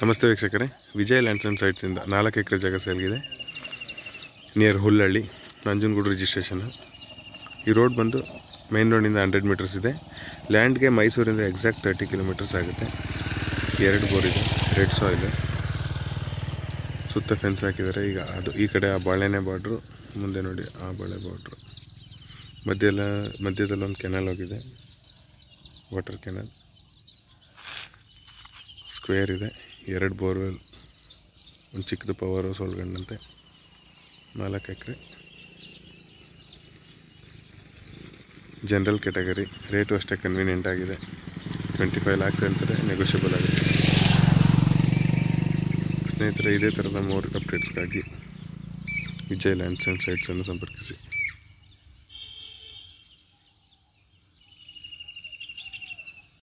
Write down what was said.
ನಮಸ್ತೆ ವೀಕ್ಷಕರೇ. ವಿಜಯ lands and ಸೈಟ್ಸಿಂದ ನಾಲ್ಕು ಎಕರೆ ಜಾಗ ಸೇಲ್ಗಿದೆ ನಿಯರ್ ಹುಲ್ಲಳ್ಳಿ, ನಂಜನಗೂಡು ರಿಜಿಸ್ಟ್ರೇಷನ್ ಈ ರೋಡ್ ಬಂದು ಮೇನ್ ರೋಡಿಂದ ಹಂಡ್ರೆಡ್ ಮೀಟರ್ಸ್ ಇದೆ. ಲ್ಯಾಂಡ್ಗೆ ಮೈಸೂರಿಂದ ಎಕ್ಸಾಕ್ಟ್ ತರ್ಟಿ ಕಿಲೋಮೀಟರ್ಸ್ ಆಗುತ್ತೆ. ಎರಡು ಬೋರ್ ಇದೆ ರೆಡ್ ಸಾಯಿಲ್ ಸುತ್ತ ಫೆನ್ಸ್ ಹಾಕಿದ್ದಾರೆ. ಈಗ ಅದು ಈ ಕಡೆ ಆ ಬಾಳೆನೇ ಬಾರ್ಡ್ರು ಮುಂದೆ ನೋಡಿ ಆ ಬಾಳೆ ಬಾರ್ಡ್ರು ಮಧ್ಯೆಲ್ಲ, ಮಧ್ಯದಲ್ಲಿ ಒಂದು ಕೆನಲ್ ಹೋಗಿದೆ. ವಾಟರ್ ಕೆನಲ್ ಸ್ಕ್ವೇರ್ ಇದೆ. ಎರಡು ಬೋರ್ವೆಲ್, ಒಂದು ಚಿಕ್ಕದು ಪವರ್ ಹೌಸ್ ಒಳಗಂಡಂತೆ ನಾಲ್ಕು ಎಕರೆ. ಜನರಲ್ ಕ್ಯಾಟಗರಿ ರೇಟು ಅಷ್ಟೇ ಕನ್ವೀನಿಯೆಂಟ್ ಆಗಿದೆ. ಟ್ವೆಂಟಿ ಫೈವ್ ಲ್ಯಾಕ್ಸ್ ಹೇಳ್ತಾರೆ ನೆಗೋಷಿಯಬಲ್ ಆಗಿದೆ. ಸ್ನೇಹಿತರೆ, ಇದೇ ಥರದ ಮೂರು ಅಪ್ಡೇಟ್ಸ್ಗಾಗಿ ವಿಜಯ್ ಲ್ಯಾಂಡ್ಸ್ ಆ್ಯಂಡ್ ಸೈಟ್ಸನ್ನು ಸಂಪರ್ಕಿಸಿ.